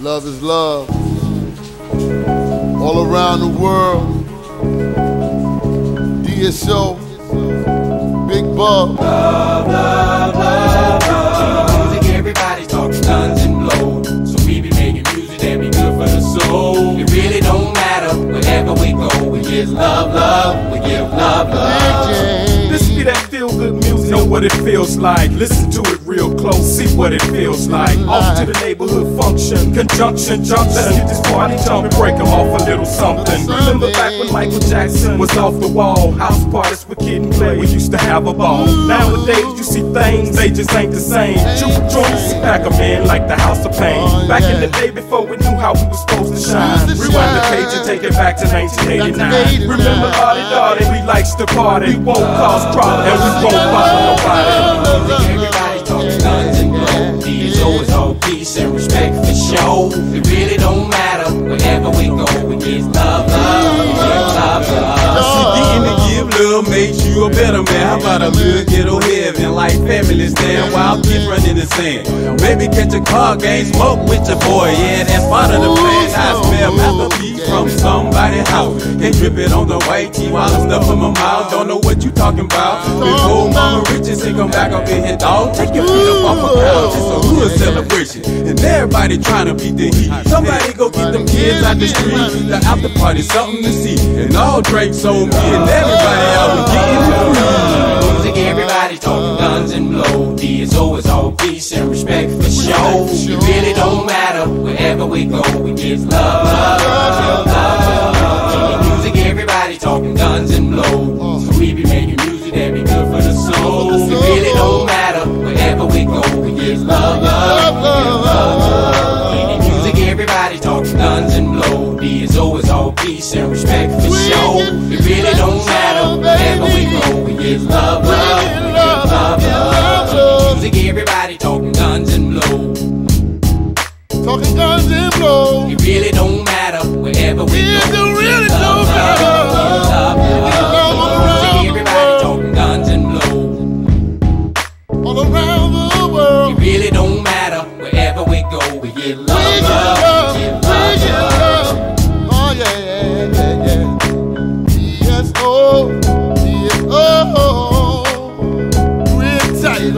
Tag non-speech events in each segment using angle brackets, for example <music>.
Love is love. All around the world. DSO. Big Bub. Love, love, love, love. Music, everybody talking guns and blow. So we be making music that be good for the soul. It really don't matter wherever we go. We give love, love. We give love, love. This be that feel good music. Know what it feels like. Listen to it real close. See what it feels like. Off to the neighborhood function. Conjunction, junction. Let's get this party jumping. Break them off a little something. Remember back when Michael Jackson was off the wall. House parties with Kid and Play. We used to have a ball. Nowadays you see things, they just ain't the same. Juke joints, pack 'em in like the House of Pain. Back in the day before we knew how we was supposed to shine. Rewind the page and take it back to 1989. Remember Artie Darty, we likes to party. We won't cause trouble and we won't bother nobody. Everybody love makes you a better man. How about a little ghetto heaven like family stand while kids run in the sand? Maybe catch a car game, smoke with your boy. Yeah, that's part of the plan. I smell masterpiece from somebody's house. Can't drip it on the white tee while I'm stuff in my mouth. Don't know what you talking about. Before Mama Riches and come back up in dog. Take your feet up off a couch. It's a hood celebration. And everybody trying to beat the heat. Somebody go get them kids out the street. The after party, something to see. And all drinks on me. And everybody out here getting free. Music, everybody talking guns and blow. DSO is all peace and respect for show. It really don't matter wherever we go. We give love, love, love, love. In music, everybody talking guns and blow. So we be making music that be good for the soul. It really don't DSO is all peace and respect for show. It really don't matter wherever we go. We give love, love, we give love, love. Music, everybody talking guns and blow. Talking guns and blow. It really don't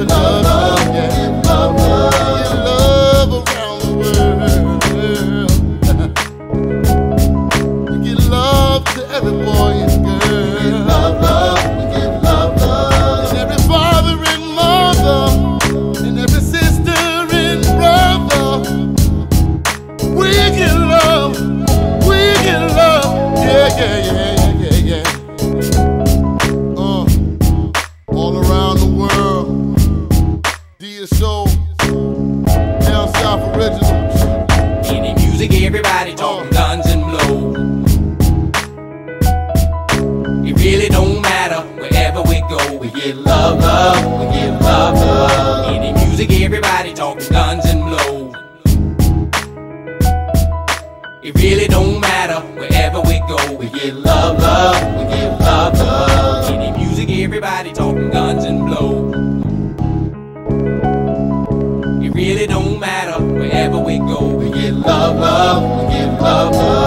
Love, love. Love, love. Love around the world. <laughs> love to every boy love, love, we give love, love. The music, everybody talking guns and blow. It really don't matter wherever we go. We give love, love, we give love, love. The music, everybody talking guns and blow. It really don't matter wherever we go. We give love, love, we